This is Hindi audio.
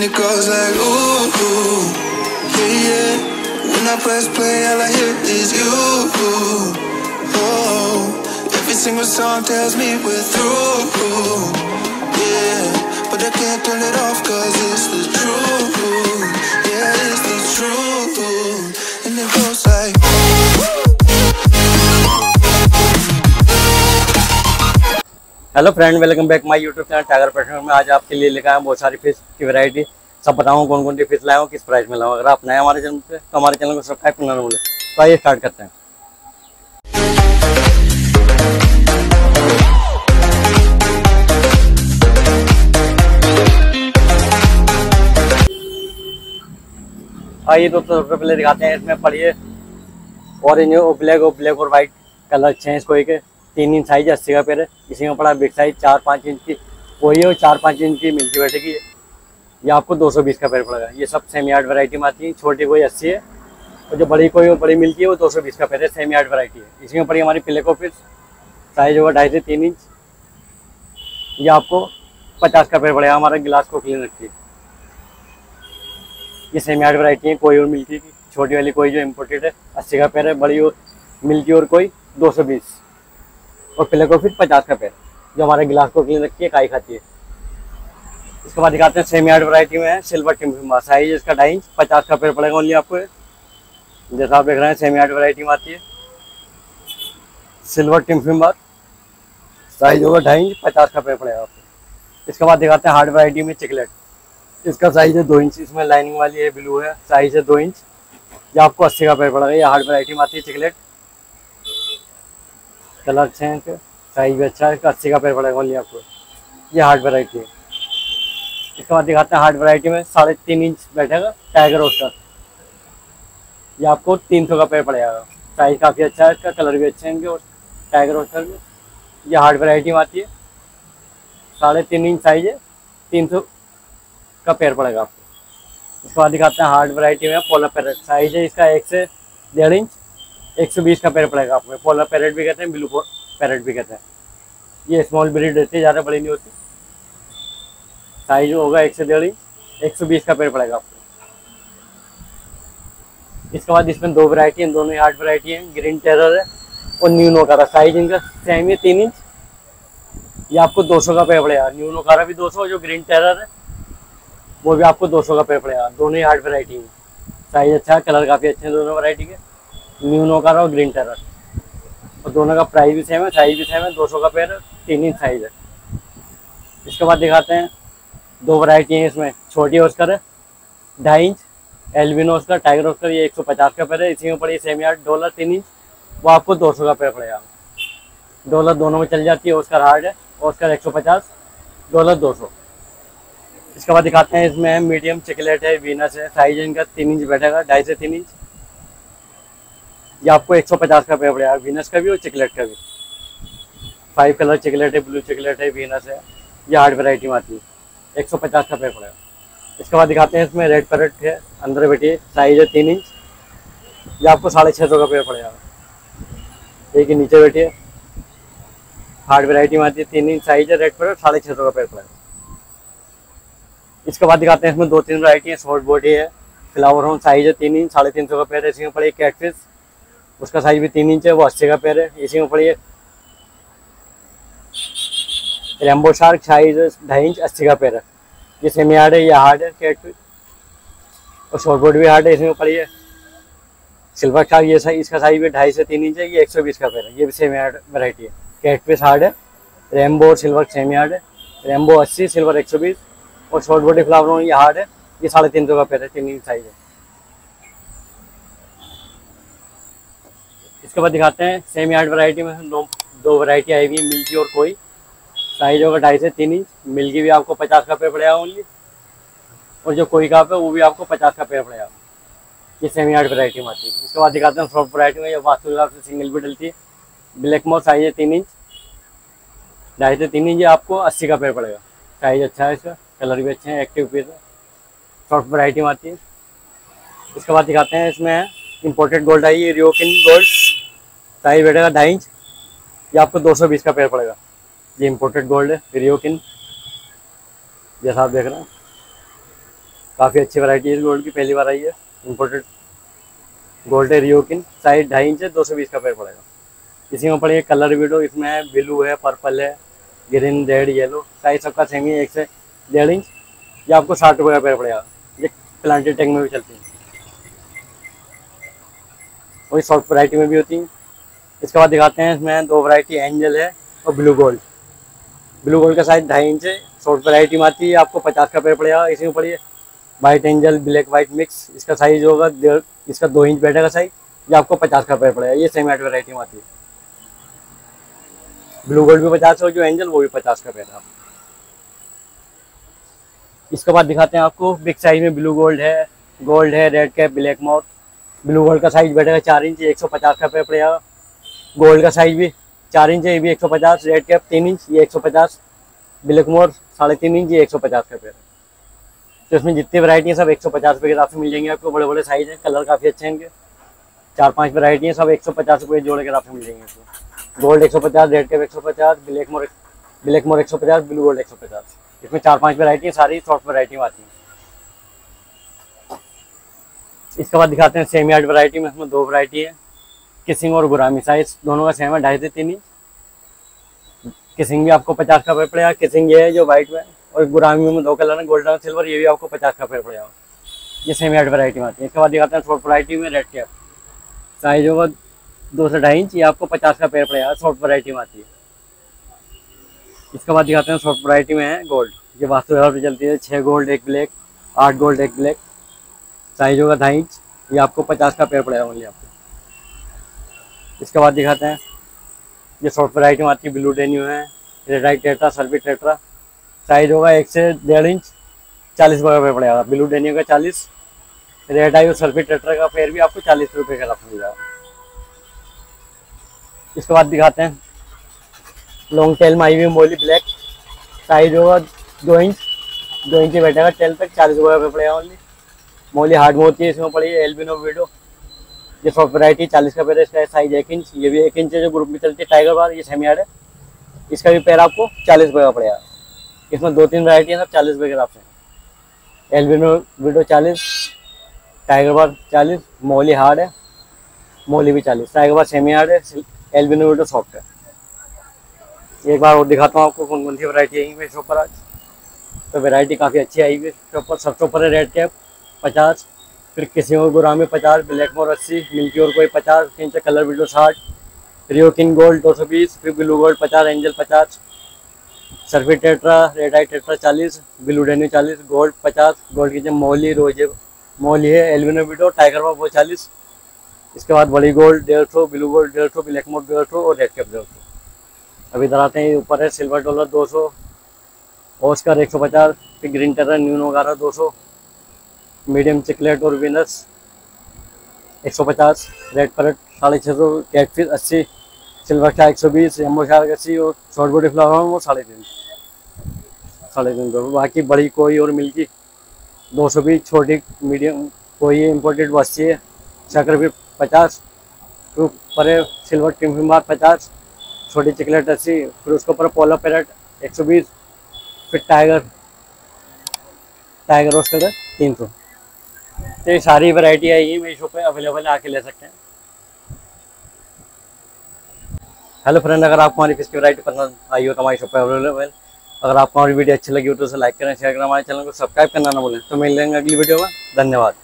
And it goes like ooh, ooh yeah, yeah. When I press play, all I hear is you. Oh, oh, every single song tells me we're through. Yeah, but I can't turn it off cause it's the truth. Hello friend welcome back my YouTube channel tiger passion में आज आपके लिए लेकर आया बहुत सारी फ़िश की वैरायटी सब बताऊँ कौन कौन सी फ़िश लाया हूँ, किस प्राइस में लाऊँ अगर आप नए हमारे चैनल पे तो हमारे चैनल को सब्सक्राइब करना ना भूलें। तो आइए स्टार्ट करते हैं। आइए दोस्तों, सबसे पहले दिखाते हैं, इसमें पढ़िए ऑरेंज और ब्लैक और ब्लैक और वाइट कलर अच्छे हैं इसको एक तीन इंच साइज़ अस्सी का पेड़ है। इसी में पड़ा बिग साइज़ चार पाँच इंच की। वही और चार पाँच इंच की मिलती बैठेगी ये आपको दो सौ बीस का पेड़ पड़ेगा। ये सब सेमी आर्ट वैरायटी में आती है। छोटी कोई अस्सी है, और जो बड़ी कोई बड़ी मिलती है, वो दो सौ बीस का पेड़ है। सेमी आर्ट वैरायटी है। इसी में पड़ी हमारी प्लेको फिर साइज़ होगा ढाई से तीन इंच। ये आपको पचास का पेड़ पड़ेगा। हमारा गिलास को क्लीन रखती है ये सेमी आर्ट वैरायटी है। कोई और मिलती है छोटी वाली कोई जो इम्पोर्टेड है, अस्सी का पेड़ है। बड़ी और मिल्की और कोई दो सौ बीस। और प्लेको फ़िश पचास का पेड़ जो हमारे गिलास को क्लीन रखती है, काई खाती है। इसके बाद दिखाते हैं सेमी आर्ट वैरायटी में है सिल्वर टिम्फिम्बा साइज़ इसका ढाई इंच, पचास का पेड़ पड़ेगा ओनली आपको। जैसा आप देख रहे हैं सेमी आर्ट वैरायटी में आती है। सिल्वर टिम्फिम्बर साइज़ होगा ढाई इंच, पचास का पेड़ पड़ेगा आपको। इसके बाद दिखाते हैं हार्ड वैरायटी में चिकलेट इसका साइज़ है दो इंच, इसमें लाइनिंग वाली है ब्लू है। साइज़ है दो इंच। ये आपको अस्सी का पेड़ पड़ेगा। ये हार्ड वैरायटी में आती है चिकलेट कलर अच्छे हैं इनके। साइज़ भी अच्छा है अस्सी का पेड़ पड़ेगा ओनली आपको। ये हार्ड वैरायटी है। इसके बाद दिखाते हैं हार्ड वैरायटी में साढ़े तीन इंच बैठेगा टाइगर ओस्टर ये आपको तीन सौ का पेड़ पड़ेगा। साइज़ काफ़ी अच्छा है, इसका कलर भी अच्छे हैं इनके और टाइगर ओस्टर के ये हार्ड वैरायटी में आती है। साढ़े तीन इंच साइज़ है, तीन सौ का पेड़ पड़ेगा आपको। इसके बाद दिखाते हैं हार्ड वैरायटी में पोलर पैरेट साइज़ है, इसका एक से डेढ़ इंच एक सौ बीस का पेड़ पड़ेगा आपको। पोलर पैरेट भी कहते हैं ब्लू पैरेट भी कहते हैं। ये स्मॉल ब्रीड रहती है, ज़्यादा बड़ी नहीं होती। साइज़ होगा एक से डेढ़ इंच, एक सौ बीस का पेड़ पड़ेगा आपको। इसके बाद इसमें दो वैरायटी हैं दोनों हार्ड वैरायटी हैं। ग्रीन टेरर है और न्यू नोकारा साइज़ इनका सेम है तीन इंच। ये आपको 200 का पेड़ पड़ेगा। न्यू नोकारा भी 200 जो ग्रीन टेरर है, वो भी आपको 200 का पेड़ पड़ेगा। दोनों ही आठ वरायटी हैं। साइज़ अच्छा है कलर काफ़ी अच्छे हैं दोनों वरायटी के। न्यू नोकारा और ग्रीन टेरर और दोनों का प्राइस भी सेम है साइज़ भी सेम है 200 का पेड़ तीन इंच साइज़ है। इसके बाद दिखाते हैं, दो वैरायटी हैं इसमें, छोटी ओस्कर है, ढाई inch albino oscar tiger oscar ये 150 का पेड़ है, इसी में पड़ी सेम आर्ट डॉलर तीन इंच वो आपको 200 का पेड़ पड़ेगा। डॉलर दोनों में चल जाती है ऑस्कर हार्ड है ऑस्कर 150 डॉलर 200 इसके बाद दिखाते हैं, इसमें मीडियम चिकलेट है वीनस है साइज़ इनका तीन इंच बैठेगा, ढाई से तीन इंच ये आपको 150 का पेड़ पड़ेगा वीनस का भी और चिकलेट का भी। फाइव कलर चिकलेट है ब्लू चिकलेट है वीनस है, ये हार्ड वैरायटी में आती है। 150 का पेड़ पड़ेगा। इसके बाद दिखाते हैं इसमें रेड पैरेट है, अंदर बैठिए साइज़ है तीन इंच ये आपको साढ़े छः सौ का पेड़ पड़ेगा। ही नीचे बैठिए हार्ड वैरायटी में आती है, तीन इंच साइज़ है रेड पैरेट साढ़े छः सौ का पेड़ पड़ेगा। इसके बाद दिखाते हैं इसमें दो तीन वरायटी है शॉर्ट बॉडी है फ्लावर होम साइज़ है तीन इंच साढ़े तीन सौ का पेड़ है इसी में पड़ी कैटफिश उसका साइज़ भी तीन इंच है, वो अस्सी का पेड़ है। इसी में पड़ी है रेम्बो शार्क साइज़ ढाई इंच अस्सी का पेड़ है। ये सेमी हार्ड है, ये हार्ड है कैट और शॉर्ट बोर्ड भी हार्ड है इसमें पड़ी है सिल्वर शार्क ये साइज़ इसका साइज़ भी ढाई से तीन इंच है, ये एक सौ बीस का पेड़ है। ये भी सेमी हार्ड वैरायटी है। कैट पीस हार्ड है। रेम्बो और सिल्वर सेमी हार्ड है। रेम्बो अस्सी सिल्वर एक सौ बीस। और शॉर्ट बॉडी फ्लावर ये हार्ड है। ये साढ़े तीन सौ का पेड़ है, तीन इंच साइज़ है। इसके बाद दिखाते हैं सेमी हार्ड वैरायटी में दो दो वैरायटी आई हुई मिल्की और कोई। साइज़ होगा ढाई से तीन इंच मिल्की भी आपको पचास का पेड़ पड़ेगा ओनली और जो कोई का पे वो भी आपको पचास का पेड़ पड़ेगा। ये सेमी आर्ट वैरायटी में आती है। इसके बाद दिखाते हैं सॉफ्ट वरायटी में वास्तु से सिंगल भी डलती है। ब्लैक मोर साइज़ है तीन इंच ढाई से तीन इंच आपको अस्सी का पेड़ पड़ेगा। साइज़ अच्छा है इसका कलर भी अच्छे हैं एक्टिव पीस है। सॉफ्ट वैरायटी में आती है। इसके बाद दिखाते हैं, इसमें इम्पोर्टेड गोल्ड आई है रियोकिन गोल्ड साइज़ बैठेगा ढाई इंच, ये आपको दो सौ बीस का पेड़ पड़ेगा। ये इम्पोर्टेड गोल्ड है रियोकिन जैसा आप देख रहे हैं। काफ़ी अच्छी वैरायटी है गोल्ड की, पहली बार आई है। इम्पोर्टेड गोल्ड है रियोकिन साइज़ ढाई इंच है, दो सौ बीस का पेड़ पड़ेगा। इसी में पड़ेगा कलर वीडो इसमें है ब्लू है पर्पल है ग्रीन रेड येलो साइज़ सबका सेम ही एक से डेढ़ इंच। ये आपको साठ रुपये का पेड़ पड़ेगा। ये प्लांटेड टैंक में भी चलती है। वही सॉफ्ट वैरायटी में भी होती है। इसके बाद दिखाते हैं इसमें दो वैरायटी एंजल है और ब्लू गोल्ड ब्लू गोल्ड का साइज़ ढाई इंच है शॉर्ट वैरायटी में आती है, आपको पचास का पेड़ पड़ेगा, इसी में पड़िए white angel black white mix इसका साइज़ होगा इसका दो इंच बैठेगा साइज़ ये आपको पचास का पेड़ पड़ेगा, ये सेम एट वैरायटी में आती है। ब्लू गोल्ड भी पचास और जो एंजल वो भी पचास का पेड़ है। इसके बाद दिखाते हैं आपको बिग साइज़ में ब्लू गोल्ड है गोल्ड है red cap black moth blue gold का साइज़ बैठेगा चार इंच एक सौ पचास का पेड़ पड़ेगा। गोल्ड का साइज़ भी चार इंच है, ये भी एक सौ पचास रेड कैप तीन इंच ये एक सौ पचास ब्लैक मोर साढ़े तीन इंच ये एक सौ पचास का पेड़ तो इसमें जितनी वैरायटी है, सब एक सौ पचास रुपये के हिसाब से मिल जाएँगे आपको बड़े बड़े साइज़ हैं कलर काफ़ी अच्छे हैं इनके। चार पाँच वैरायटी हैं, सब एक सौ पचास रुपये जोड़े के हिसाब से मिल जाएँगे आपको। गोल्ड एक सौ पचास रेड कैप एक सौ पचास ब्लैक मोर ब्लैक मोर एक सौ पचास ब्लू गोल्ड एक सौ पचास। इसमें चार पाँच वैरायटी है, सारी सॉफ्ट वैरायटी में आती हैं। इसके बाद दिखाते हैं सेमी आर्ट वैरायटी में, इसमें दो वैरायटी है। किसिंग और गुरामी साइज़ दोनों का सेम है ढाई से तीन इंच किसिंग भी आपको पचास का पेड़ पड़ेगा किसिंग ये है जो व्हाइट में, और गुरामी में दो कलर है गोल्डन और सिल्वर, ये भी आपको पचास का पेड़ पड़ेगा ये सेमी आर्ट वैरायटी में आती है। इसके बाद दिखाते हैं शॉर्ट वैरायटी में रेड कैप साइज़ होगा दो से ढाई इंच, ये आपको पचास का पेड़ पड़ेगा शॉर्ट वैरायटी में आती है। इसके बाद दिखाते हैं शॉर्ट वैरायटी में है गोल्ड ये वास्तु व्यवहार पर चलती है छः गोल्ड एक ब्लैक आठ गोल्ड एक ब्लैक साइज़ होगा ढाई इंच, ये आपको पचास का पेड़ पड़ेगा ओनली आपको। इसके बाद दिखाते हैं। ये शॉर्ट वैरायटी में आती है ब्लू डेन्यू है रेड रेडाइट टेट्रा सर्विट टेट्रा साइज़ होगा एक से डेढ़ इंच, चालीस रुपये पड़ेगा। ब्लू डेन्यू का चालीस रेड आई और सर्विट टेट्रा का पेड़ भी आपको चालीस रुपये का मिल जाएगा। इसके बाद दिखाते हैं। लॉन्ग टेल में आई हुई मोली ब्लैक साइज़ होगा दो इंच दो इंच बैठेगा। टेल तक चालीस रुपये पड़ेगा ओनली मोली हार्ड में होती है इसमें पड़ी है एलबिनो वीडो ये सॉफ्ट वैरायटी चालीस का पेड़ है, इसका साइज़ एक इंच ये भी एक इंच है जो ग्रुप में चलती है टाइगर बार, ये सेमी है। इसका भी पैर आपको चालीस रुपये का पड़ेगा। इसमें दो तीन वैरायटी है सब चालीस रुपये के हिसाब से। एलबिनो वीडो चालीस टाइगर बार चालीस, मोली हार्ड है, मोली भी चालीस। टाइगर बार सेमी हार्ड है एलबिनो विडो सॉफ्ट है। एक बार और दिखाता हूँ आपको कौन कौन सी वैरायटी आई मेरे शॉप पर आज। तो वैरायटी काफ़ी अच्छी आई हुई शॉप पर सबसे ऊपर है रेड कैप पचास फिर किसी और गुरा में पचास ब्लैक मोर अस्सी, मिल्की और कोई पचास से कलर वीडियो साठ, रियो किंग गोल्ड दो सौ बीस, फिर ब्लू गोल्ड पचास, एंजल पचास, सर्फी टेट्रा, रेड आई टेट्रा चालीस, ब्लू डेन्यू चालीस, गोल्ड पचास, गोल्ड की जब मोली, रोज़े, मोली है एलविनो वीडो, टाइगर वो चालीस, इसके बाद बड़ी गोल्ड डेढ़ सौ, ब्लू गोल्ड डेढ़ सौ, ब्लैक मोर डेढ़ सौ और रेड कैप डेढ़ सौ। अभी इधर आते हैं ऊपर है, सिल्वर डॉलर दो सौ ऑस्कर एक सौ पचास, फिर ग्रीन टेरर न्यून वगैरह दो सौ मीडियम चिकलेट और विनस एक सौ पचास रेड परट साढ़े छः सौ कैटफिश अस्सी सिल्वर शार्क एक सौ बीस एम्बो शार्क अस्सी और शॉर्ट बॉडी फ्लावर वो साढ़े तीन। साढ़े तीन सौ। बाकी बड़ी कोई और मिल्की दो सौ बीस, छोटी मीडियम कोई इम्पोर्टेड वो अस्सी है। शकर भी पचास फिर ऊपर है सिल्वर टिम्फिमार पचास, छोटी चिकलेट अस्सी, फिर उसके ऊपर पोलो पैरट एक सौ बीस, फिर टाइगर टाइगर कलर तीन सौ। तो ये सारी वैरायटी आई है, मेरी शॉप पे अवेलेबल है आके ले सकते हैं। हेलो फ्रेंड अगर आपको हमारी किसकी वैरायटी पसंद आई हो तो हमारी शॉप पे अवेलेबल अगर आपको हमारी वीडियो अच्छी लगी हो तो उसे लाइक करें शेयर करें, हमारे चैनल को सब्सक्राइब करना ना बोलें तो मिल लेंगे अगली वीडियो में। धन्यवाद।